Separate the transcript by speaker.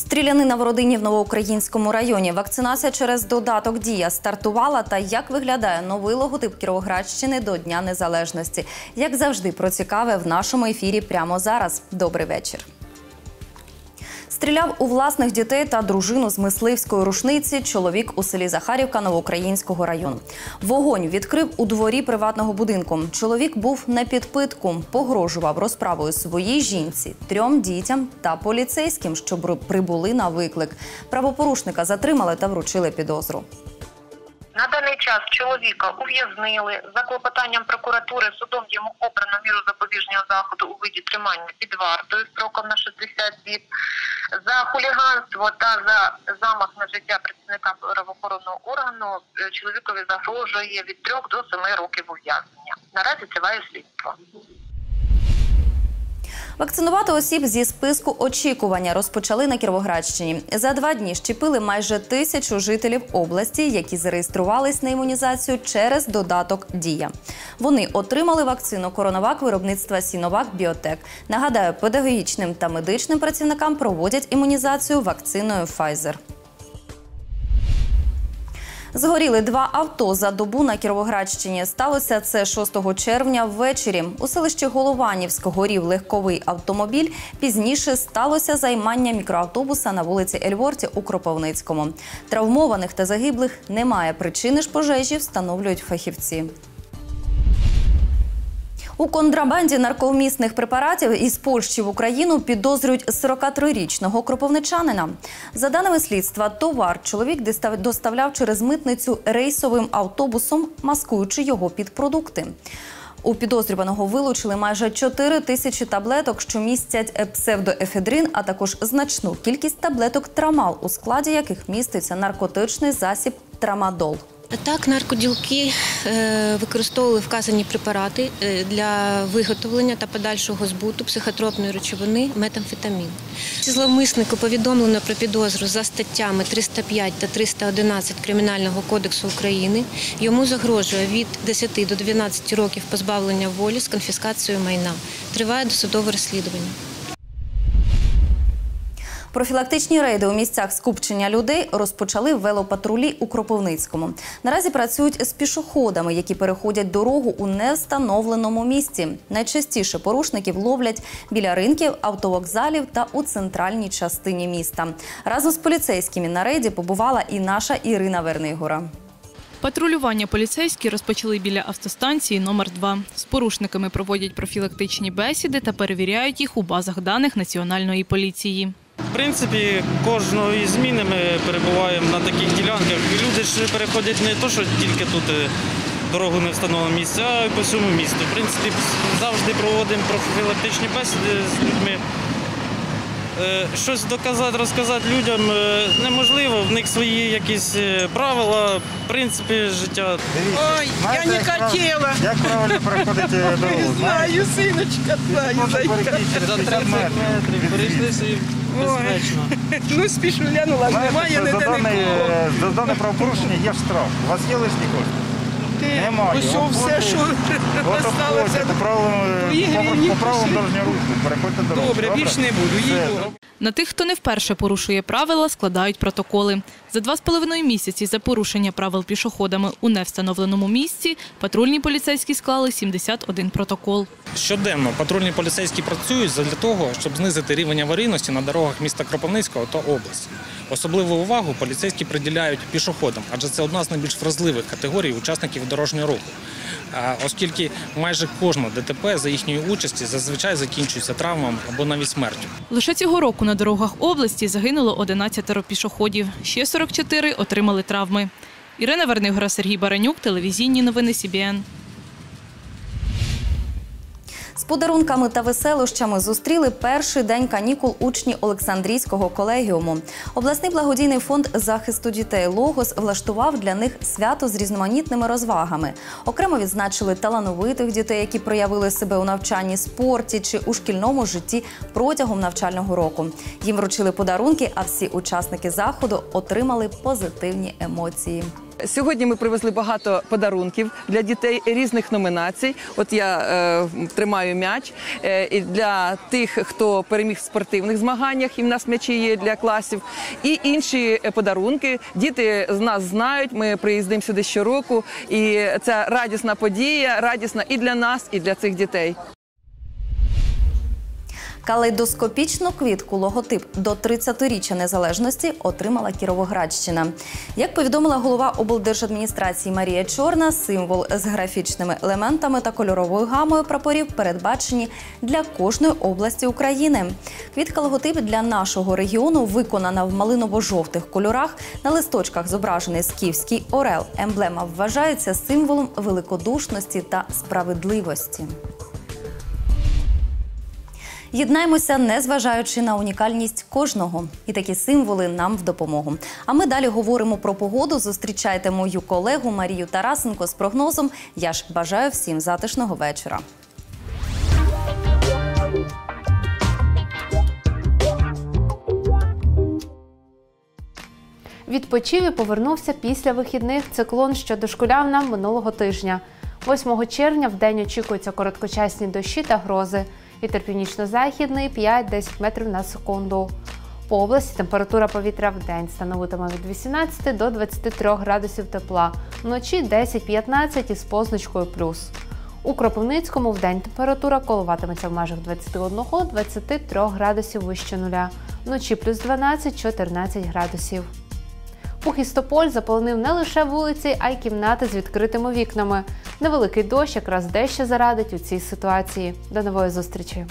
Speaker 1: Стрілянина в родині в Новоукраїнському районі. Вакцинація через додаток Дія стартувала. Та як виглядає новий логотип Кіровоградщини до Дня Незалежності? Як завжди, про цікаве в нашому ефірі прямо зараз. Добрий вечір. Стріляв у власних дітей та дружину з мисливської рушниці чоловік у селі Захарівка Новоукраїнського району. Вогонь відкрив у дворі приватного будинку. Чоловік був на підпитку, погрожував розправою своїй жінці, трьом дітям та поліцейським, що прибули на виклик. Правопорушника затримали та вручили підозру.
Speaker 2: На даний час чоловіка ув'язнили за клопотанням прокуратури судом йому обрано міру запобіжного заходу у виді тримання під вартою строком на 60 діб. За хуліганство та за замах на життя працівника правоохоронного органу е, чоловікові загрожує від 3 до 7 років ув'язнення. Наразі триває слідство.
Speaker 1: Вакцинувати осіб зі списку очікування розпочали на Кіровоградщині. За два дні щепили майже тисячу жителів області, які зареєструвались на імунізацію через додаток Дія. Вони отримали вакцину Коронавак виробництва Сіновак Біотек. Нагадаю, педагогічним та медичним працівникам проводять імунізацію вакциною Pfizer. Згоріли два авто за добу на Кіровоградщині. Сталося це 6 червня ввечері. У селищі Голованівськ горів легковий автомобіль. Пізніше сталося займання мікроавтобуса на вулиці Ельворті у Кропивницькому. Травмованих та загиблих немає. Причини ж пожежі встановлюють фахівці. У контрабанді наркомісних препаратів із Польщі в Україну підозрюють 43-річного кропивничанина. За даними слідства, товар чоловік доставляв через митницю рейсовим автобусом, маскуючи його під продукти. У підозрюваного вилучили майже 4 тисячі таблеток, що містять псевдоефедрин, а також значну кількість таблеток трамал, у складі яких міститься наркотичний засіб трамадол.
Speaker 3: Так, наркоділки е, використовували вказані препарати е, для виготовлення та подальшого збуту психотропної речовини метамфетамін. Зловмиснику повідомлено про підозру за статтями 305 та 311 Кримінального кодексу України. Йому загрожує від 10 до 12 років позбавлення волі з конфіскацією майна. Триває досудове розслідування.
Speaker 1: Профілактичні рейди у місцях скупчення людей розпочали велопатрулі у Кропивницькому. Наразі працюють з пішоходами, які переходять дорогу у невстановленому місці. Найчастіше порушників ловлять біля ринків, автовокзалів та у центральній частині міста. Разом з поліцейськими на рейді побувала і наша Ірина Вернигора.
Speaker 4: Патрулювання поліцейські розпочали біля автостанції номер 2 З порушниками проводять профілактичні бесіди та перевіряють їх у базах даних Національної поліції.
Speaker 5: В принципі, кожної зміни ми перебуваємо на таких ділянках. І Люди ж переходять не то, що тільки тут е, дорогу не встановлено місце, а й по всьому місту. В принципі, завжди проводимо профілактичні бесіди з людьми. Е, Щось доказати, розказати людям е, неможливо, в них свої якісь е, правила, в принципі, життя.
Speaker 6: Ой, я не хотела.
Speaker 7: Як правильно проходити дорогу?
Speaker 6: Знаю, сыночка, знаю, зайка.
Speaker 5: За 30 метрів перейшли собі безпечно.
Speaker 6: Ну, спішу глянула, немає не
Speaker 7: е, за дане правопорушення є штраф. У вас є лишні кошти?
Speaker 6: Ти,
Speaker 7: Немає.
Speaker 6: Все, що
Speaker 7: обходьте по правилам, дорожнього руху. Переходьте дорогу.
Speaker 6: Добре, більш не буду, їду.
Speaker 4: На тих, хто не вперше порушує правила, складають протоколи. За два з половиною місяці за порушення правил пішоходами у невстановленому місці патрульні поліцейські склали 71 протокол.
Speaker 8: Щоденно патрульні поліцейські працюють для того, щоб знизити рівень аварійності на дорогах міста Кропивницького та області. Особливу увагу поліцейські приділяють пішоходам, адже це одна з найбільш вразливих категорій учасників дорожнього руху. Оскільки майже кожна ДТП за їхньої участі зазвичай закінчується травмами або навіть смертю.
Speaker 4: Лише цього року на дорогах області загинуло 11 пішоходів, ще 44 отримали травми. Ірина Вернигора, Сергій Баранюк, телевізійні новини СІБІН.
Speaker 1: Подарунками та веселощами зустріли перший день канікул учні Олександрійського колегіуму. Обласний благодійний фонд захисту дітей Логос влаштував для них свято з різноманітними розвагами. Окремо відзначили талановитих дітей, які проявили себе у навчанні, спорті чи у шкільному житті протягом навчального року. Їм вручили подарунки, а всі учасники заходу отримали позитивні емоції.
Speaker 6: Сьогодні ми привезли багато подарунків для дітей різних номінацій. От я е, тримаю м'яч е, і для тих, хто переміг в спортивних змаганнях, і в нас м'ячі є для класів, і інші подарунки. Діти з нас знають. Ми приїздимо сюди щороку, і це радісна подія, радісна і для нас, і для цих дітей.
Speaker 1: Калейдоскопічну квітку логотип до 30-річчя незалежності отримала Кіровоградщина. Як повідомила голова облдержадміністрації Марія Чорна, символ з графічними елементами та кольоровою гамою прапорів передбачені для кожної області України. Квітка логотип для нашого регіону виконана в малиново-жовтих кольорах. На листочках зображений скіфський орел. Емблема вважається символом великодушності та справедливості. Єднаймося, незважаючи на унікальність кожного, і такі символи нам в допомогу. А ми далі говоримо про погоду. Зустрічайте мою колегу Марію Тарасенко з прогнозом. Я ж бажаю всім затишного вечора.
Speaker 9: Відпочив і повернувся після вихідних циклон, що дошкуляв нам минулого тижня. 8 червня в день очікуються короткочасні дощі та грози. Вітер північно-західний 5-10 метрів на секунду. По області температура повітря в день становитиме від 18 до 23 градусів тепла, вночі 10-15 із позначкою плюс. У Кропивницькому в день температура коливатиметься в межах 21-23 градусів вище нуля, вночі плюс 12-14 градусів. Пухістополь заполонив не лише вулиці, а й кімнати з відкритими вікнами. Невеликий дощ якраз дещо зарадить у цій ситуації. До нової зустрічі!